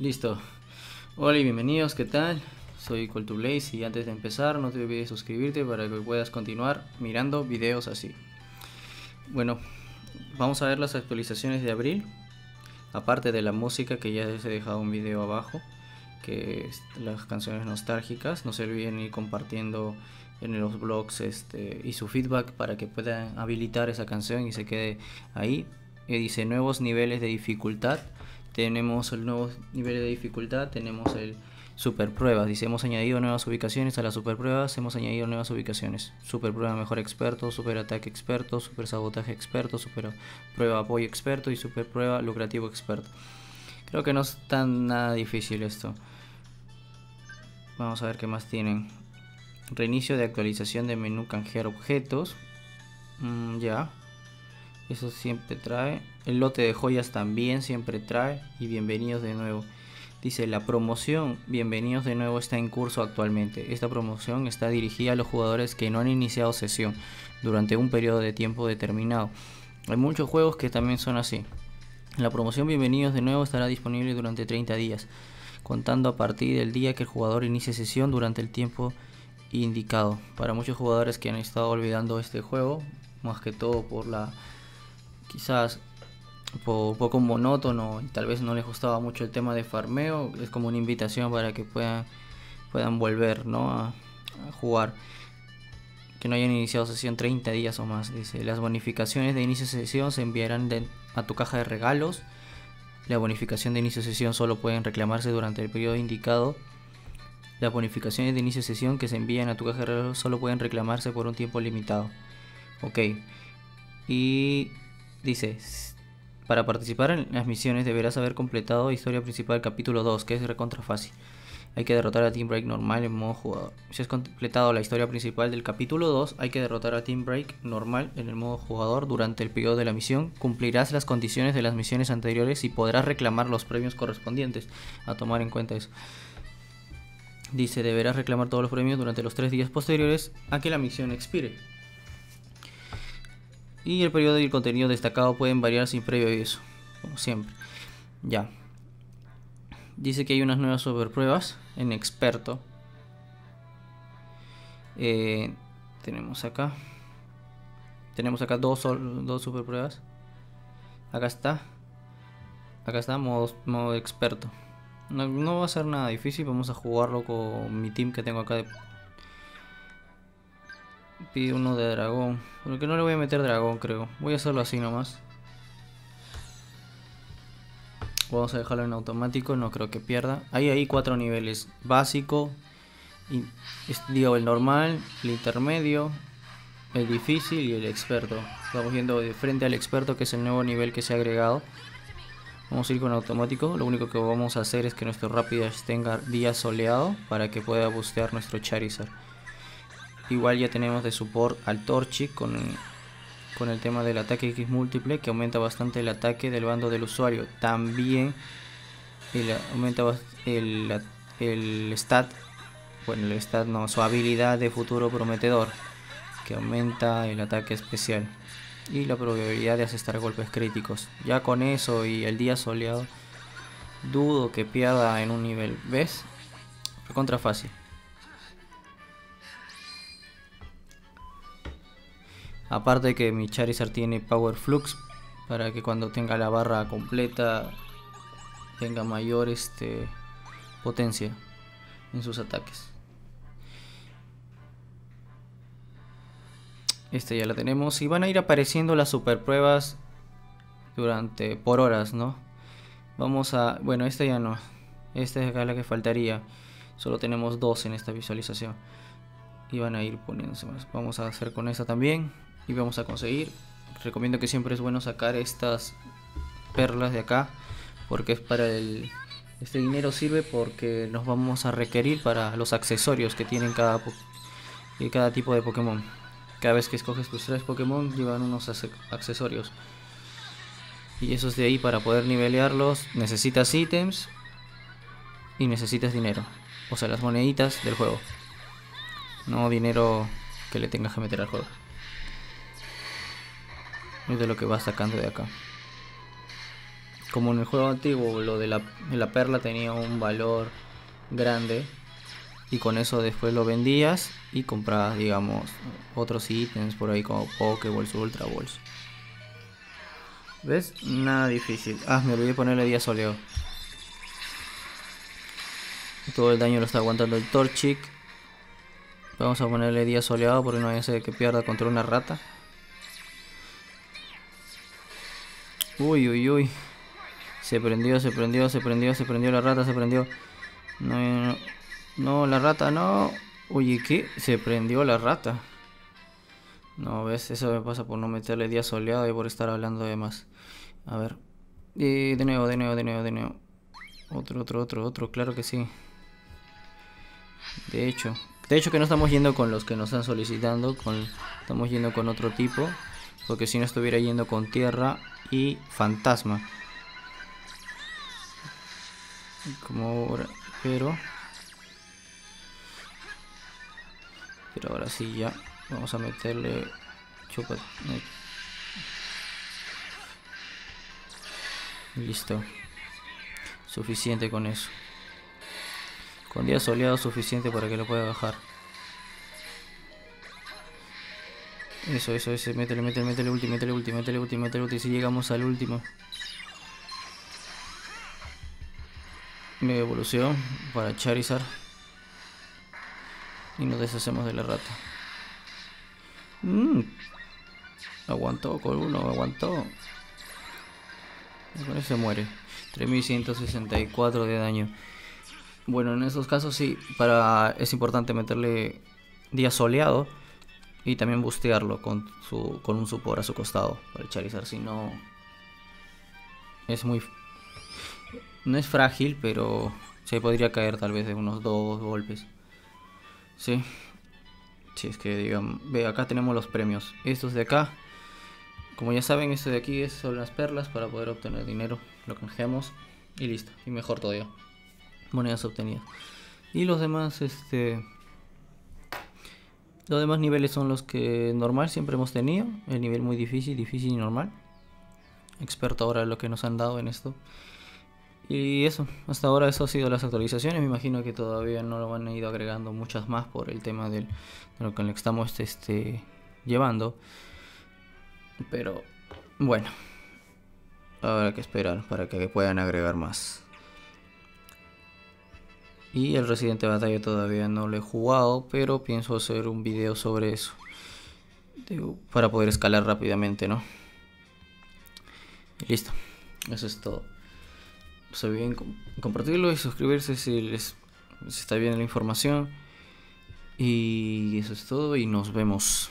Listo. Hola y bienvenidos, ¿qué tal? Soy Blaze y antes de empezar no te olvides suscribirte para que puedas continuar mirando videos así. Bueno, vamos a ver las actualizaciones de abril. Aparte de la música que ya les he dejado un video abajo, que las canciones nostálgicas, no se olviden ir compartiendo en los blogs este, y su feedback para que puedan habilitar esa canción y se quede ahí. Y dice nuevos niveles de dificultad tenemos el nuevo nivel de dificultad, tenemos el super pruebas, dice hemos añadido nuevas ubicaciones a las super pruebas, hemos añadido nuevas ubicaciones, super prueba mejor experto, super ataque experto, super sabotaje experto, super prueba apoyo experto y super prueba lucrativo experto. Creo que no es tan nada difícil esto. Vamos a ver qué más tienen. Reinicio de actualización de menú canjear objetos. Mm, ya. Eso siempre trae. El lote de joyas también siempre trae. Y bienvenidos de nuevo. Dice la promoción, bienvenidos de nuevo, está en curso actualmente. Esta promoción está dirigida a los jugadores que no han iniciado sesión durante un periodo de tiempo determinado. Hay muchos juegos que también son así. La promoción bienvenidos de nuevo estará disponible durante 30 días, contando a partir del día que el jugador inicie sesión durante el tiempo indicado. Para muchos jugadores que han estado olvidando este juego, más que todo por la quizás un poco monótono y tal vez no les gustaba mucho el tema de farmeo, es como una invitación para que puedan, puedan volver ¿no? a, jugar. Que no hayan iniciado sesión 30 días o más. Dice, las bonificaciones de inicio de sesión se enviarán a tu caja de regalos. La bonificación de inicio de sesión solo pueden reclamarse durante el periodo indicado. Las bonificaciones de inicio de sesión que se envían a tu caja de regalos solo pueden reclamarse por un tiempo limitado. Ok. Y Dice, para participar en las misiones deberás haber completado historia principal capítulo 2, que es recontra fácil. Hay que derrotar a Team Break normal en modo jugador. Si has completado la historia principal del capítulo 2, hay que derrotar a Team Break normal en el modo jugador durante el periodo de la misión. Cumplirás las condiciones de las misiones anteriores y podrás reclamar los premios correspondientes. A tomar en cuenta eso. Dice, deberás reclamar todos los premios durante los tres días posteriores a que la misión expire y el periodo y el contenido destacado pueden variar sin previo aviso, como siempre. Ya. Dice que hay unas nuevas superpruebas en experto. Eh, tenemos acá. Tenemos acá dos, dos super pruebas. Acá está. Acá está, modo, modo experto. No, no va a ser nada difícil, vamos a jugarlo con mi team que tengo acá de Pide uno de dragón. Porque no le voy a meter dragón, creo. Voy a hacerlo así nomás. Vamos a dejarlo en automático, no creo que pierda. Hay ahí cuatro niveles. Básico, y, digo el normal, el intermedio, el difícil y el experto. Estamos viendo de frente al experto que es el nuevo nivel que se ha agregado. Vamos a ir con automático. Lo único que vamos a hacer es que nuestro Rapidash tenga día soleado para que pueda bustear nuestro Charizard. Igual ya tenemos de support al Torchic con, con el tema del ataque X múltiple que aumenta bastante el ataque del bando del usuario. También el, aumenta el, el stat, bueno el stat no, su habilidad de futuro prometedor que aumenta el ataque especial y la probabilidad de asestar golpes críticos. Ya con eso y el día soleado dudo que pierda en un nivel. ¿Ves? Contra fácil. Aparte que mi Charizard tiene Power Flux para que cuando tenga la barra completa tenga mayor este, potencia en sus ataques. Este ya la tenemos y van a ir apareciendo las super pruebas durante por horas, ¿no? Vamos a, bueno, esta ya no. Esta es la que faltaría. Solo tenemos dos en esta visualización. Y van a ir poniéndose más. Vamos a hacer con esta también y vamos a conseguir. Recomiendo que siempre es bueno sacar estas perlas de acá porque es para el este dinero sirve porque nos vamos a requerir para los accesorios que tienen cada cada tipo de Pokémon. Cada vez que escoges tus tres Pokémon llevan unos accesorios. Y esos de ahí para poder nivelearlos necesitas ítems y necesitas dinero. O sea, las moneditas del juego. No dinero que le tengas que meter al juego de lo que va sacando de acá. como en el juego antiguo lo de la, la perla tenía un valor grande y con eso después lo vendías y comprabas digamos otros ítems por ahí como Pokéballs, Ultra Balls. ¿Ves? Nada difícil. Ah, me olvidé ponerle día soleado. Todo el daño lo está aguantando el Torchic. Vamos a ponerle día soleado porque no hay a que pierda contra una rata. Uy, uy, uy. Se prendió, se prendió, se prendió, se prendió la rata, se prendió. No, no, no, la rata no. Oye, ¿qué? Se prendió la rata. No, ves, eso me pasa por no meterle día soleado y por estar hablando de más. A ver. Y de nuevo, de nuevo, de nuevo, de nuevo. Otro, otro, otro, otro, claro que sí. De hecho, de hecho que no estamos yendo con los que nos están solicitando, con, estamos yendo con otro tipo, porque si no estuviera yendo con tierra y fantasma. Como ahora, pero pero ahora sí ya vamos a meterle chupa listo suficiente con eso con día soleado suficiente para que lo pueda bajar. Eso, eso, eso. Métele, métele, métele ulti, métele ulti, métele ulti, métele ulti. Si llegamos al último. Me evolución para Charizard. Y nos deshacemos de la rata. Mmm. Aguantó con uno, aguantó. con eso se muere. 3164 de daño. Bueno, en esos casos sí, para es importante meterle día soleado y también bustearlo con su con un support a su costado para el Charizard, si no es muy no es frágil, pero se podría caer tal vez de unos dos golpes. Sí. Si es que digamos, ve acá tenemos los premios. Estos de acá como ya saben, este de aquí son las perlas para poder obtener dinero. Lo canjeamos y listo. Y mejor todavía monedas obtenidas. Y los demás, este... Los demás niveles son los que normal siempre hemos tenido. El nivel muy difícil, difícil y normal. Experto ahora lo que nos han dado en esto. Y eso, hasta ahora eso ha sido las actualizaciones. Me imagino que todavía no lo han ido agregando muchas más por el tema de lo que estamos este, llevando. Pero bueno, habrá que esperar para que puedan agregar más. Y el Resident Batalla todavía no lo he jugado, pero pienso hacer un video sobre eso. Para poder escalar rápidamente, ¿no? Listo. Eso es todo. Se olviden compartirlo y suscribirse si les, si está bien la información. Y eso es todo y nos vemos.